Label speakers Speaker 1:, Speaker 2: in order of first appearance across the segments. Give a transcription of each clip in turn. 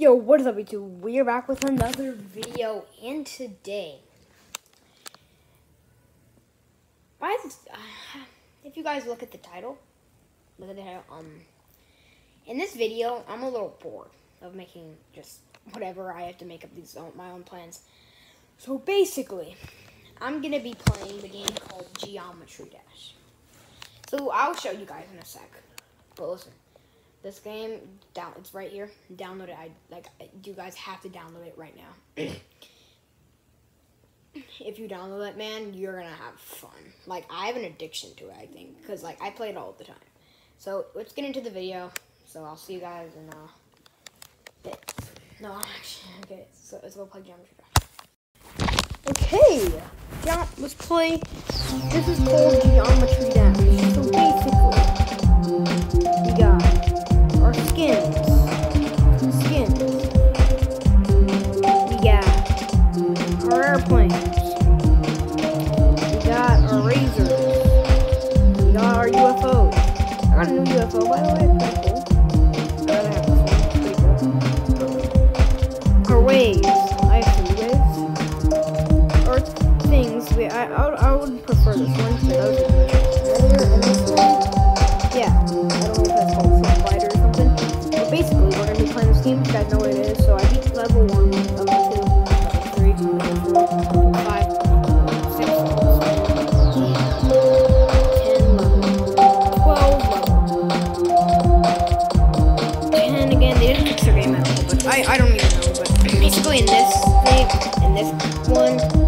Speaker 1: Yo, what is up YouTube? We're back with another video and today why is uh, if you guys look at the title look at the title um in this video I'm a little bored of making just whatever I have to make up these own, my own plans. So basically I'm gonna be playing the game called Geometry Dash. So I'll show you guys in a sec. But listen this game down it's right here. Download it. I like you guys have to download it right now. If you download it man you're gonna have fun. Like i have an addiction to it i think because like i play it all the time. So let's get into the video. So i'll see you guys in uh bit no actually okay so let's go play geometry dash okay yeah let's play. This is called geometry dash I, I don't even know. But basically, in this thing, in this one,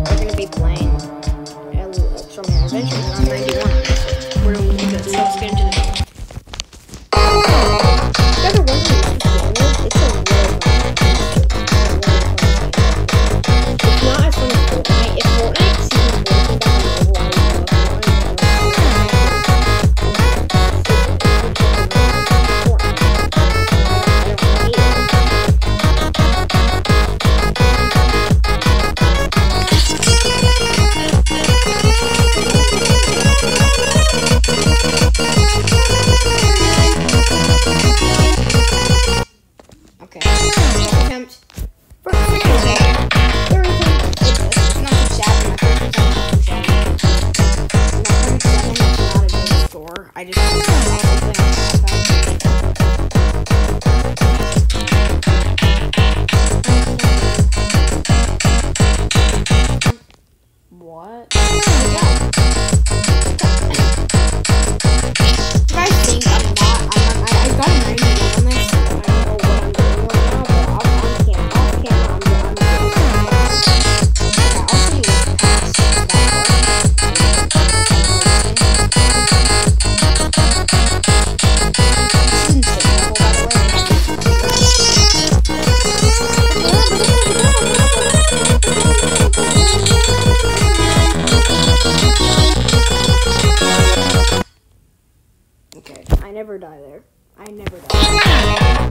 Speaker 1: I never died.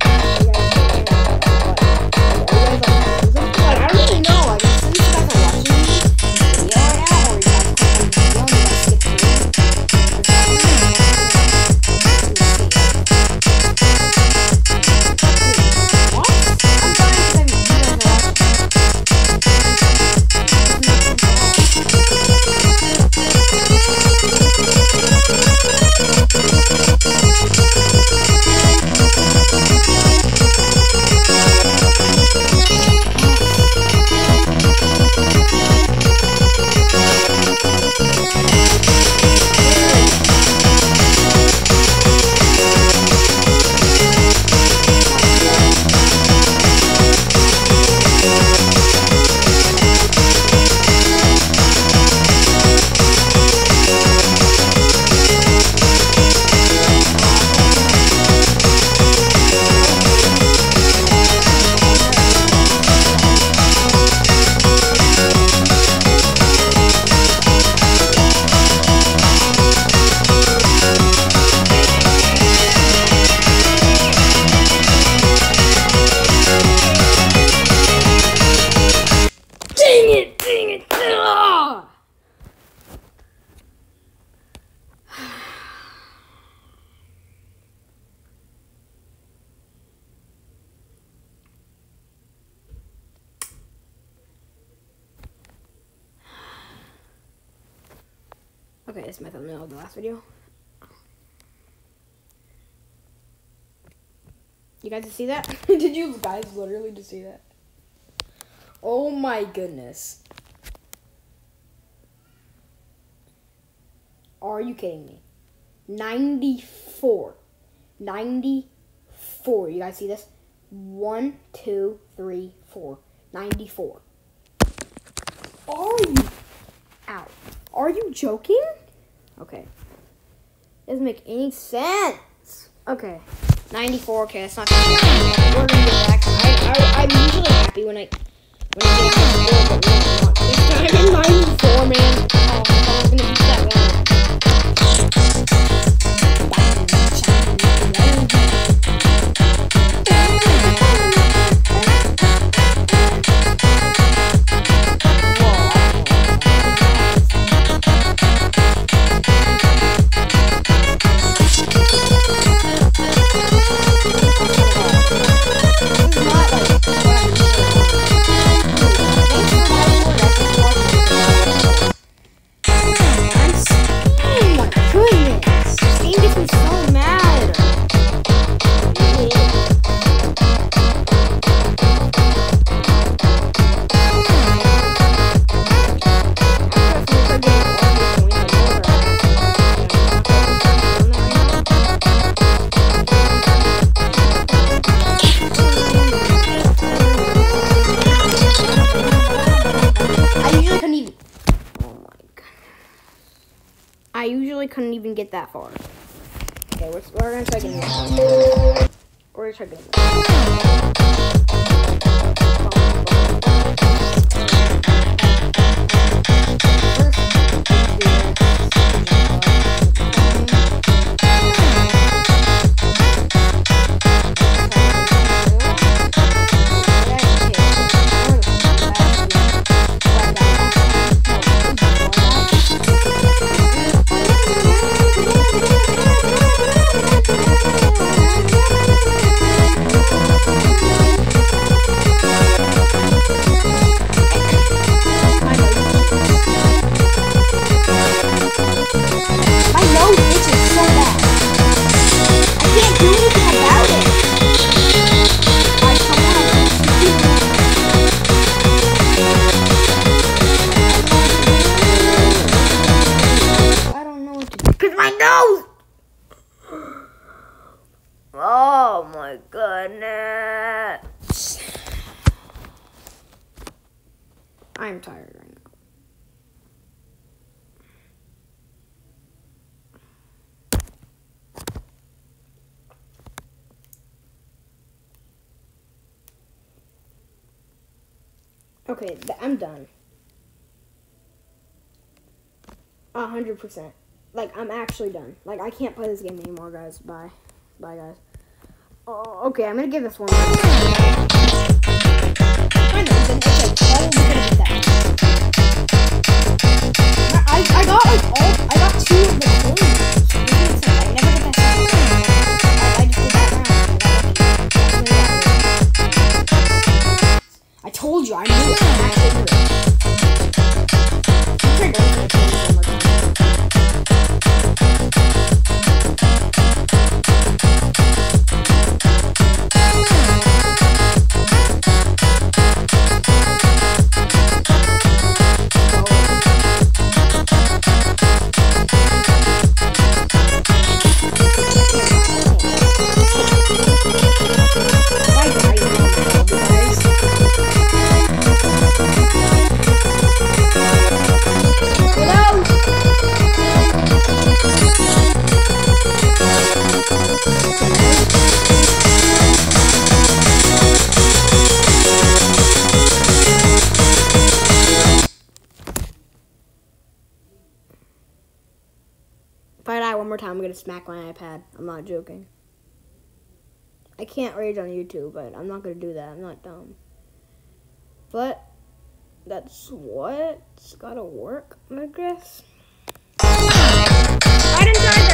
Speaker 1: My thumbnail of the last video. You guys see that? Did you guys literally just see that? Oh my goodness. Are you kidding me? 94. 94. You guys see this? One, two, three, four. 94. Are you? Ow. Are you joking? Okay. Doesn't make any sense. Okay. 94. Okay, that's not bad. We're gonna get back. I, I, I'm usually happy when I when I get but this time in 94, man. Oh, I was gonna beat that usually couldn't even get that far. Okay, we're, we're gonna try getting. We're gonna try getting Okay, I'm done. A hundred percent. Like I'm actually done. Like I can't play this game anymore, guys. Bye, bye, guys. Oh, okay, I'm gonna give this one. More time, I'm gonna smack my iPad. I'm not joking. I can't rage on YouTube, but I'm not gonna do that. I'm not dumb. But that's what's gotta work, I guess. I didn't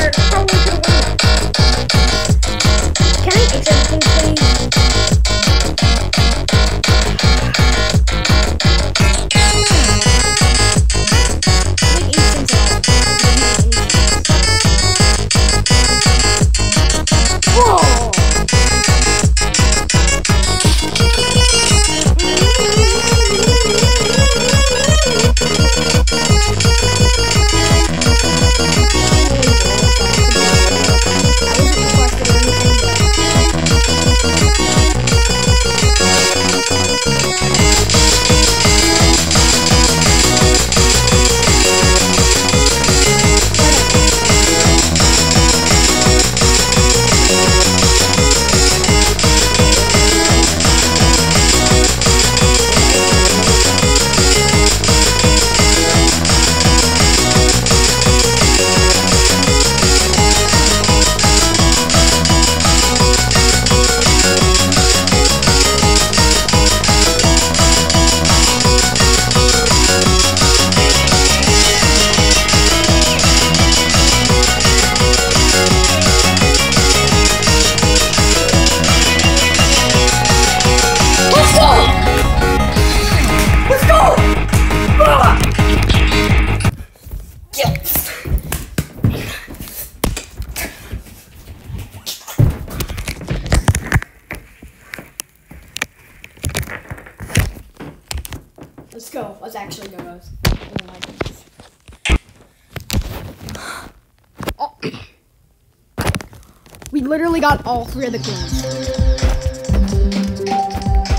Speaker 1: We literally got all three of the queens.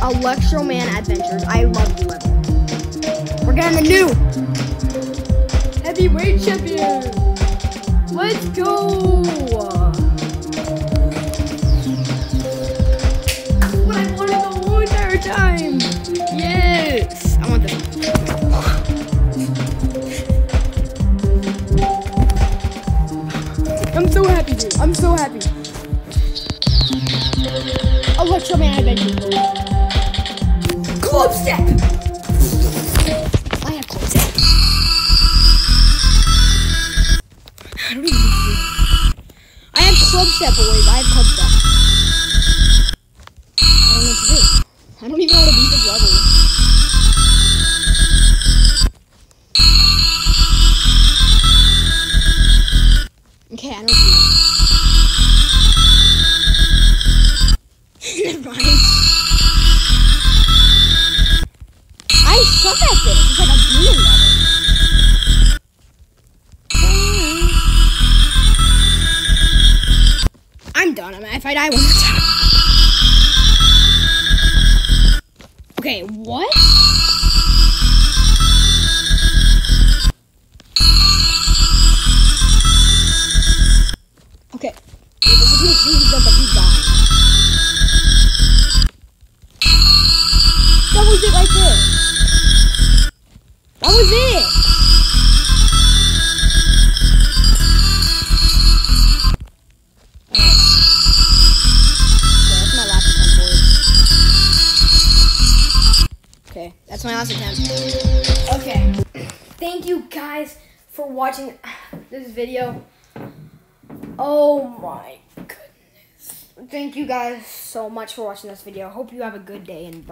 Speaker 1: Electroman Adventures. I love you. We're getting a new heavyweight champion. Let's go. I don't even know what to do. I have Clubstep, boys. I have Clubstep. I don't know what to do. I don't even know how to beat this level. I'm done. I mean, if I die one more time. Okay, what? For watching this video. Oh my goodness. Thank you guys so much for watching this video. Hope you have a good day and bye.